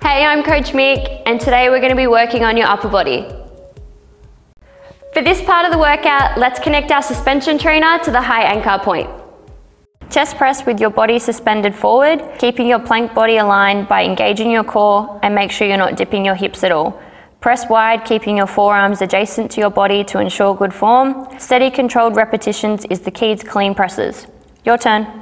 Hey, I'm Coach Mick, and today we're going to be working on your upper body. For this part of the workout, let's connect our suspension trainer to the high anchor point. Chest press with your body suspended forward, keeping your plank body aligned by engaging your core and make sure you're not dipping your hips at all. Press wide, keeping your forearms adjacent to your body to ensure good form. Steady controlled repetitions is the key to clean presses. Your turn.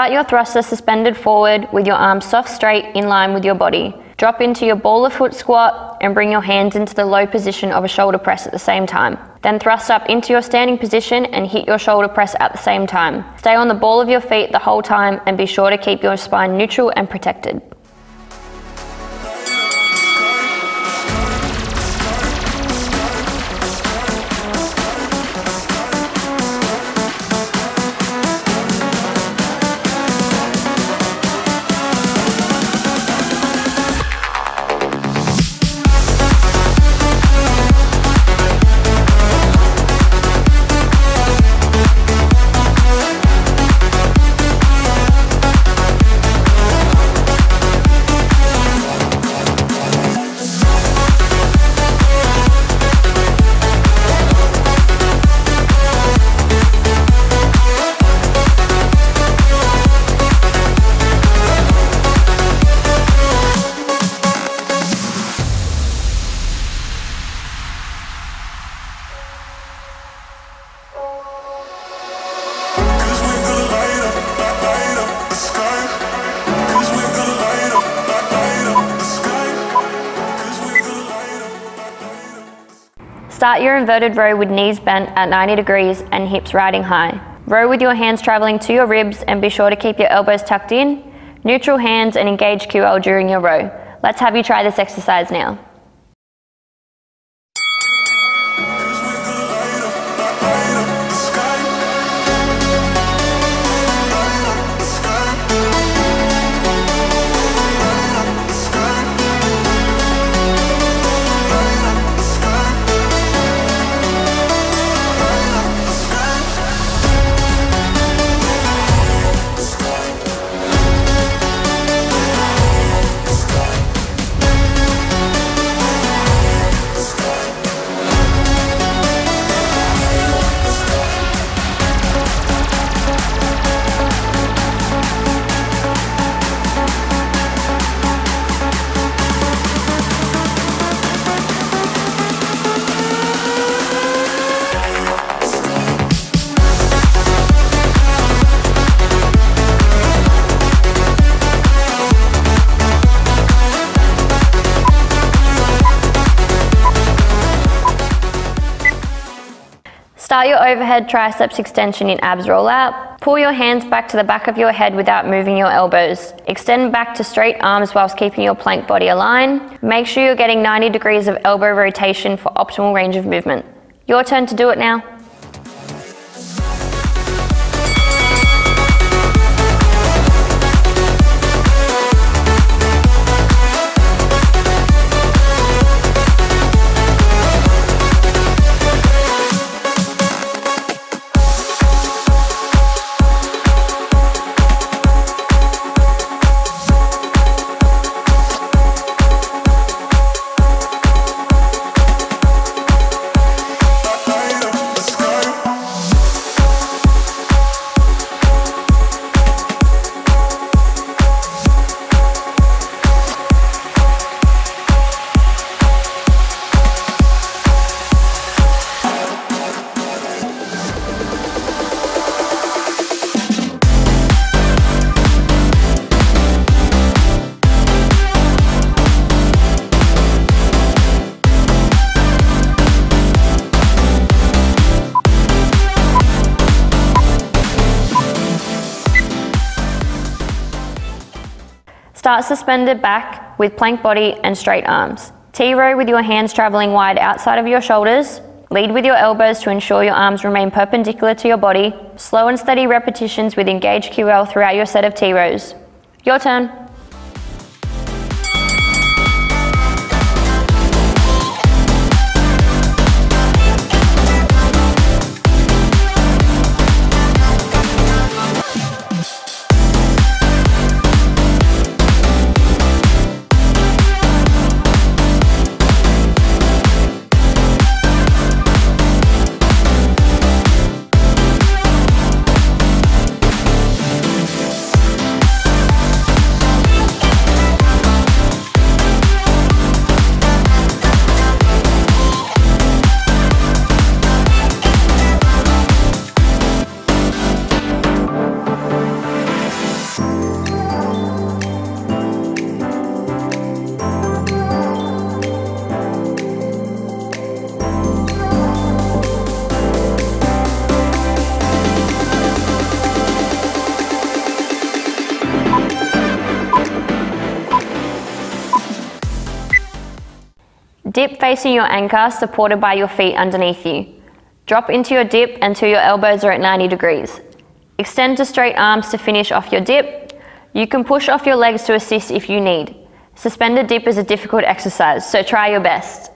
Start your thruster suspended forward with your arms soft straight in line with your body. Drop into your ball of foot squat and bring your hands into the low position of a shoulder press at the same time. Then thrust up into your standing position and hit your shoulder press at the same time. Stay on the ball of your feet the whole time and be sure to keep your spine neutral and protected. Your inverted row with knees bent at 90 degrees and hips riding high. Row with your hands traveling to your ribs and be sure to keep your elbows tucked in. Neutral hands and engage QL during your row. Let's have you try this exercise now. Overhead triceps extension in abs rollout. Pull your hands back to the back of your head without moving your elbows. Extend back to straight arms whilst keeping your plank body aligned. Make sure you're getting 90 degrees of elbow rotation for optimal range of movement. Your turn to do it now. Start suspended back with plank body and straight arms. T-row with your hands traveling wide outside of your shoulders. Lead with your elbows to ensure your arms remain perpendicular to your body. Slow and steady repetitions with engaged QL throughout your set of T-rows. Your turn. Dip facing your anchor, supported by your feet underneath you. Drop into your dip until your elbows are at 90 degrees. Extend to straight arms to finish off your dip. You can push off your legs to assist if you need. Suspended dip is a difficult exercise, so try your best.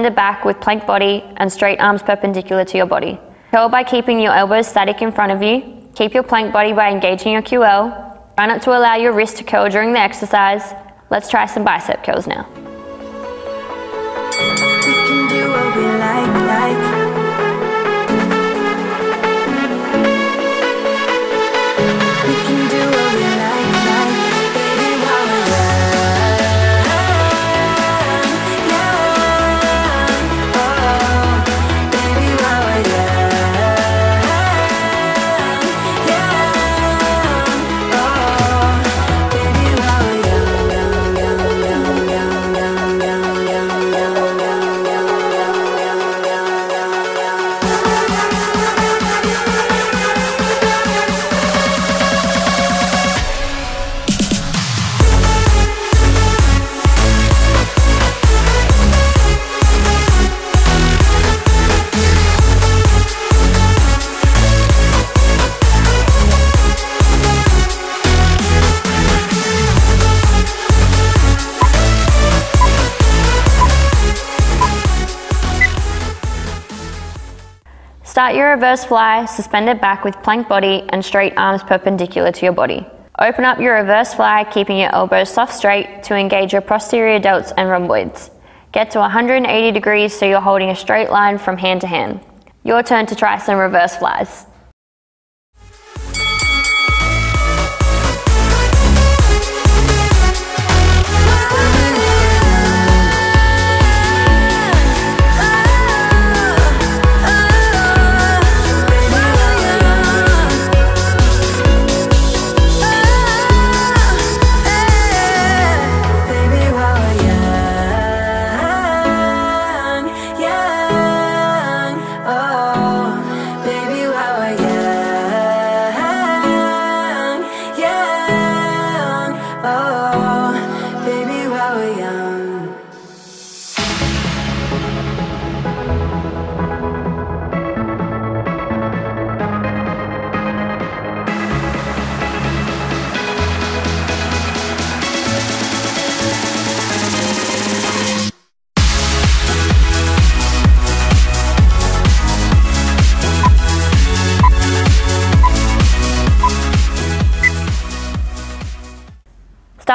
Start back with plank body and straight arms perpendicular to your body. Curl by keeping your elbows static in front of you. Keep your plank body by engaging your QL. Try not to allow your wrist to curl during the exercise. Let's try some bicep curls now. Reverse fly, suspended back with plank body and straight arms perpendicular to your body. Open up your reverse fly, keeping your elbows soft straight to engage your posterior delts and rhomboids. Get to 180 degrees so you're holding a straight line from hand to hand. Your turn to try some reverse flies.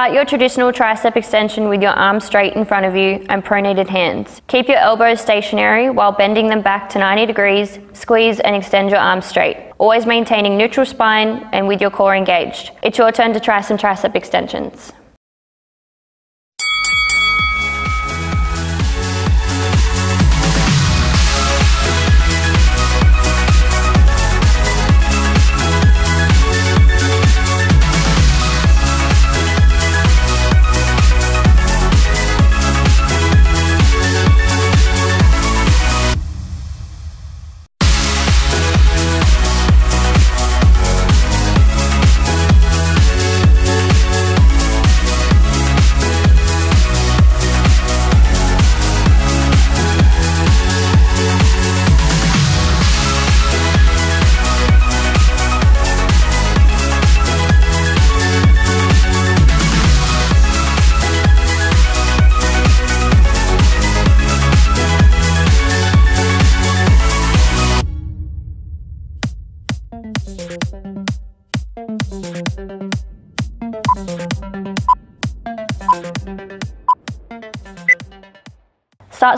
Start your traditional tricep extension with your arms straight in front of you and pronated hands. Keep your elbows stationary while bending them back to 90 degrees, squeeze and extend your arms straight, always maintaining neutral spine and with your core engaged. It's your turn to try some tricep extensions.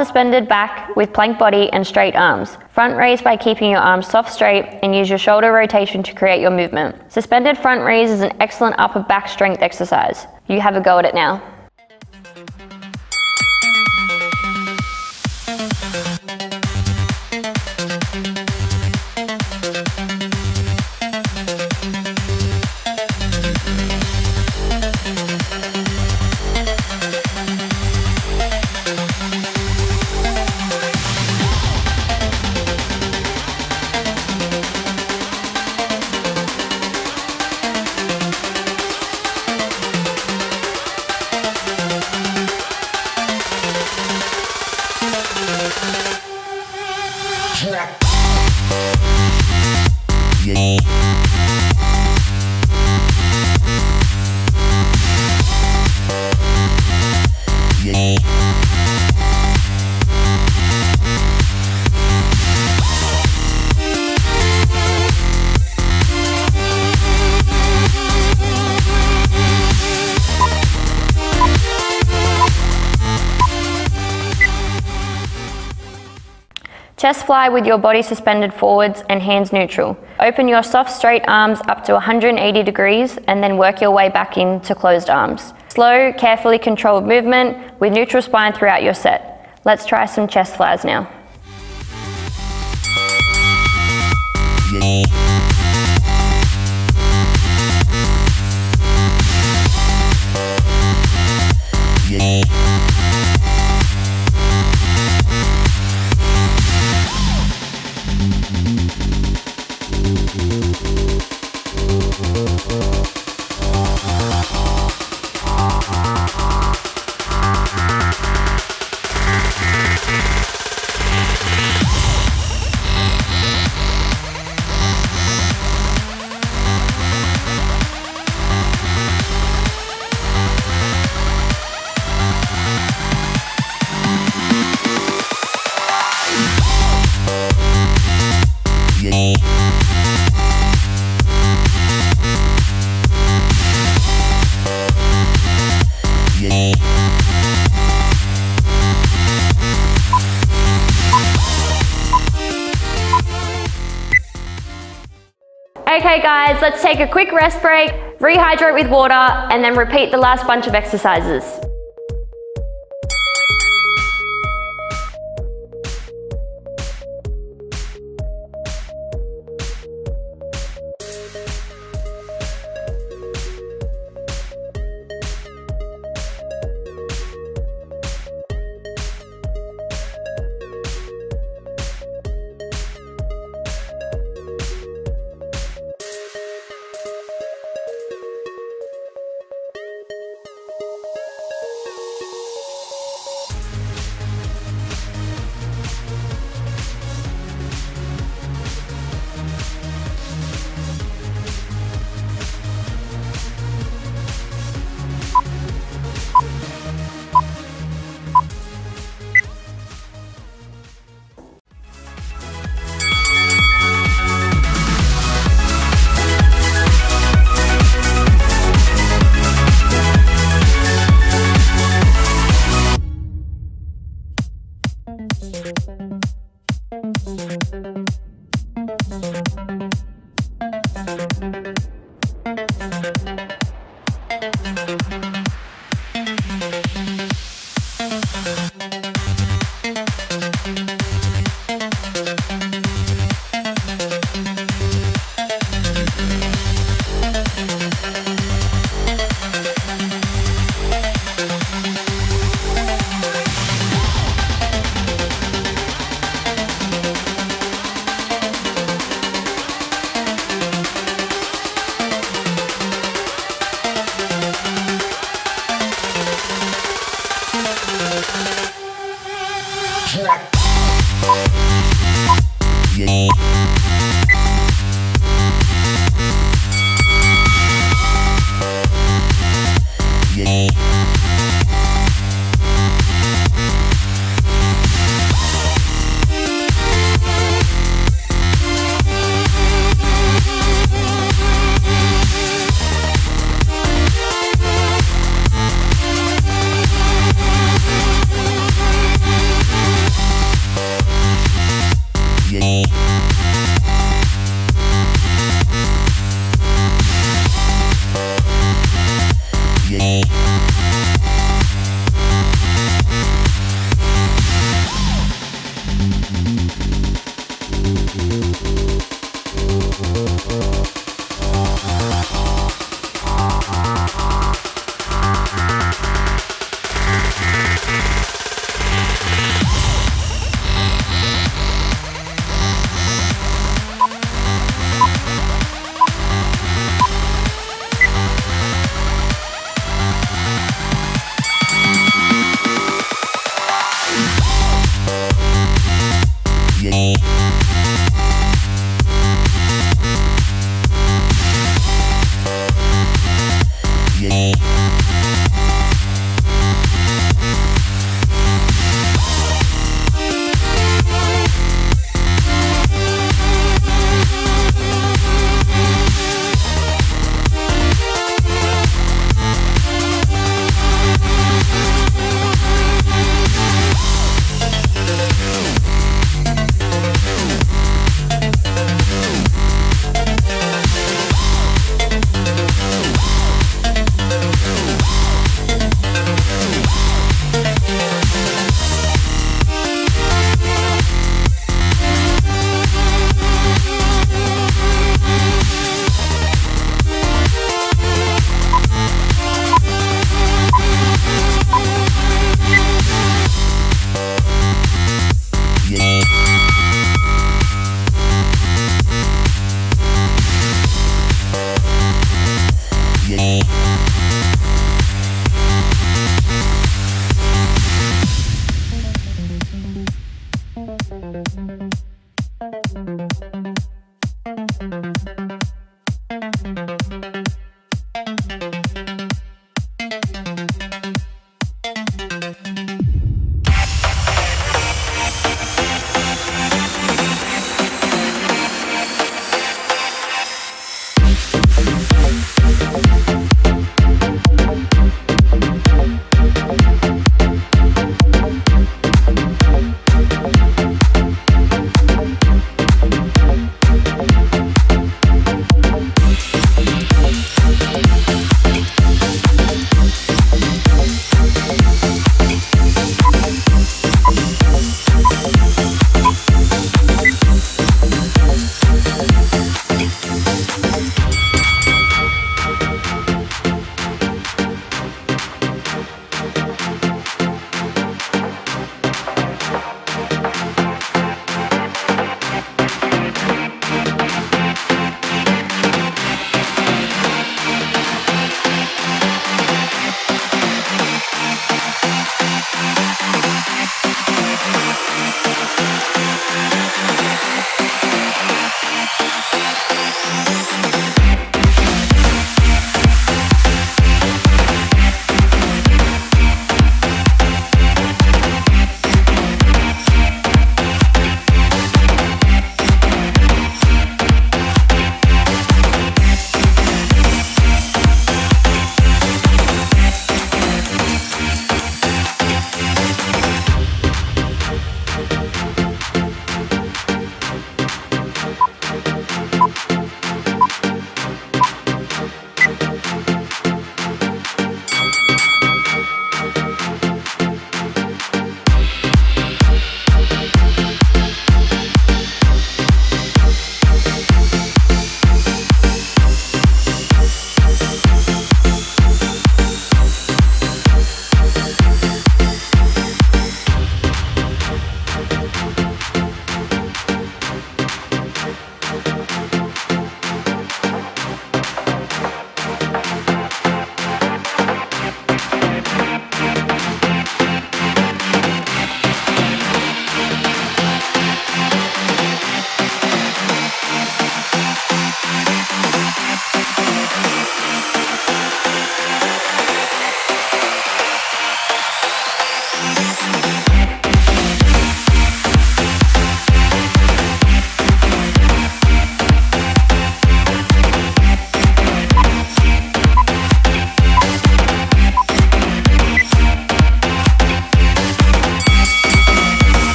Suspended back with plank body and straight arms. Front raise by keeping your arms soft straight and use your shoulder rotation to create your movement. Suspended front raise is an excellent upper back strength exercise. You have a go at it now. Chest fly with your body suspended forwards and hands neutral. Open your soft straight arms up to 180 degrees and then work your way back into closed arms. Slow, carefully controlled movement with neutral spine throughout your set. Let's try some chest flies now. Okay guys, let's take a quick rest break, rehydrate with water, and then repeat the last bunch of exercises.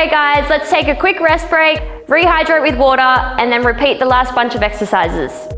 Okay guys, let's take a quick rest break, rehydrate with water, and then repeat the last bunch of exercises.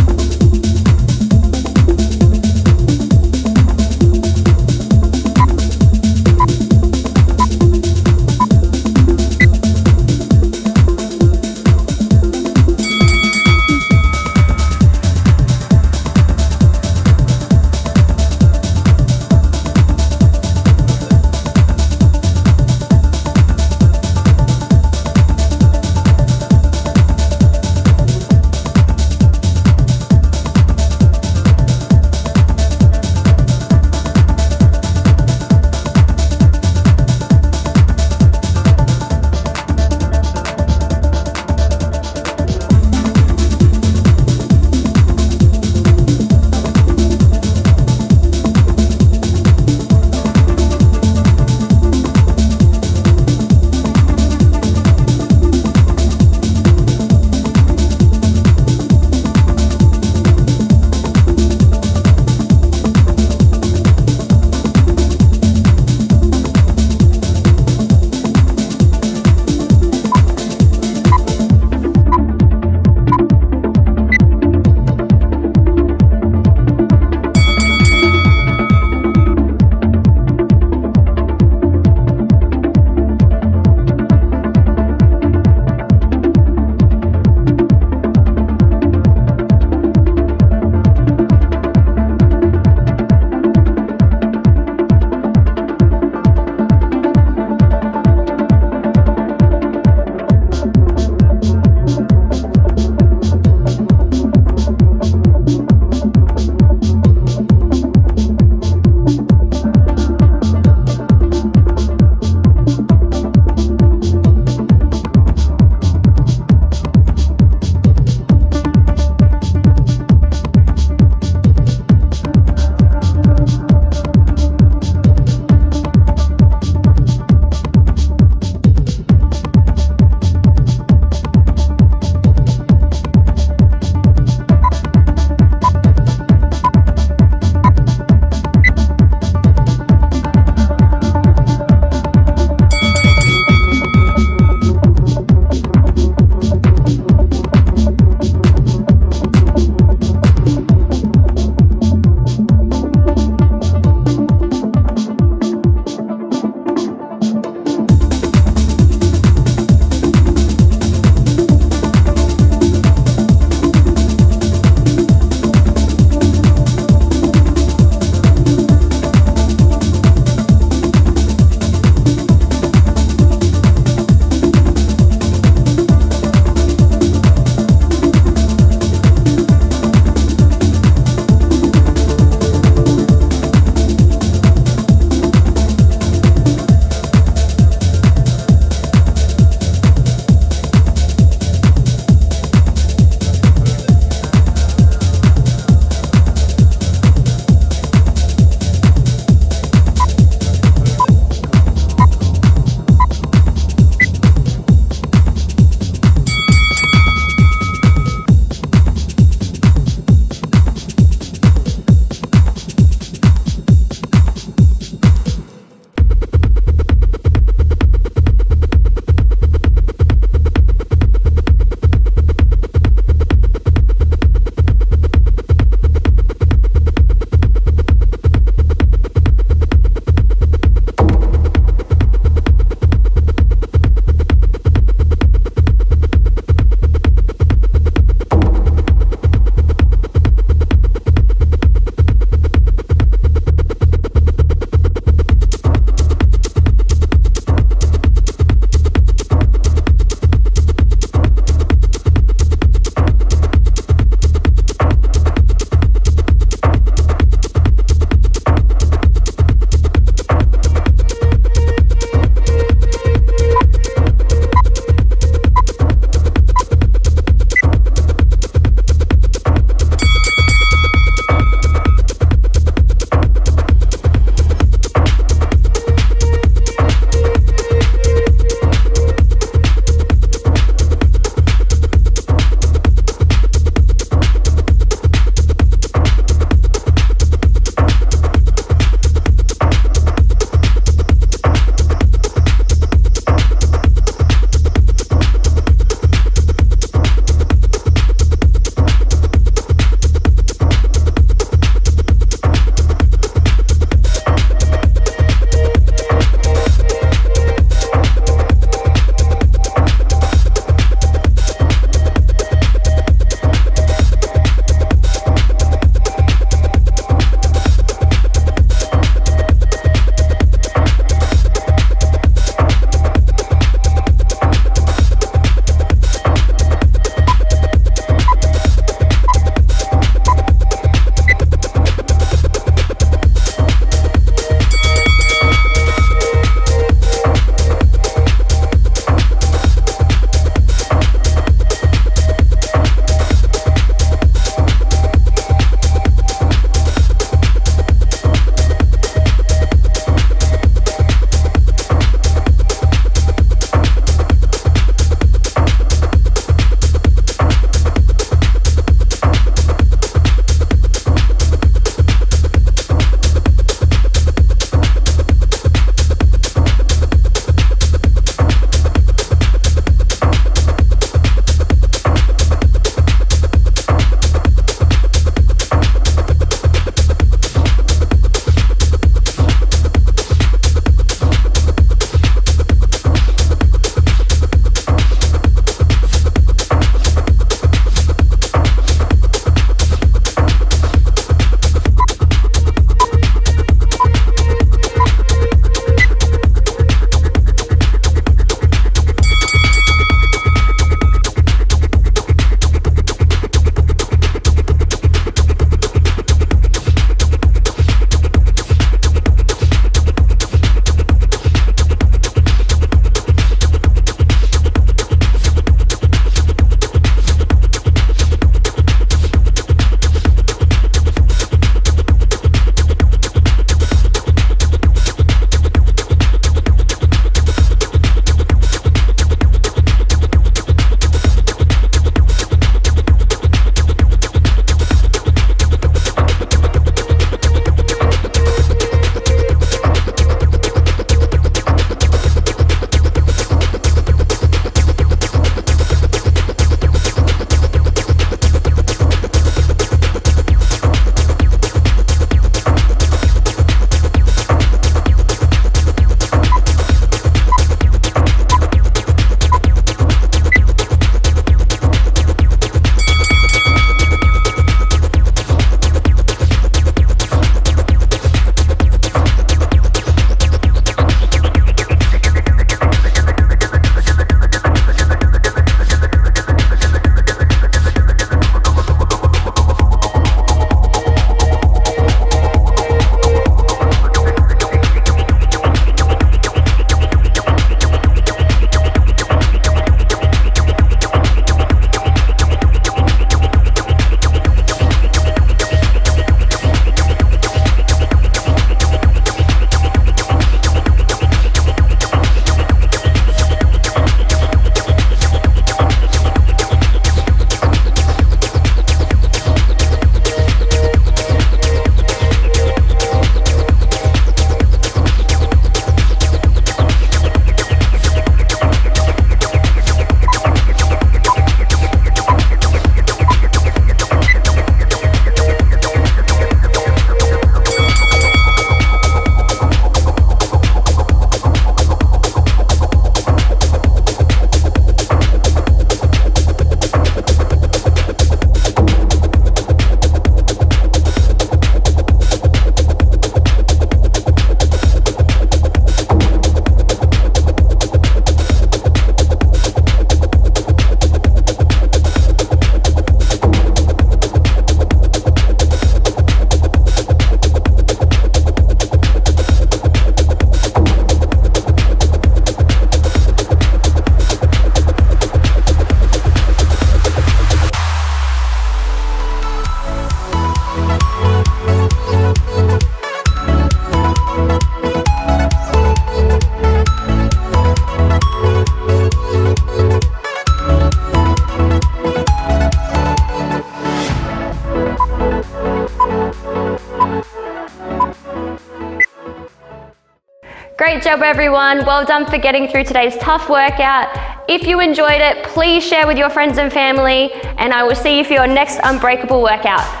Job everyone. Well done for getting through today's tough workout. If you enjoyed it, please share with your friends and family and I will see you for your next unbreakable workout.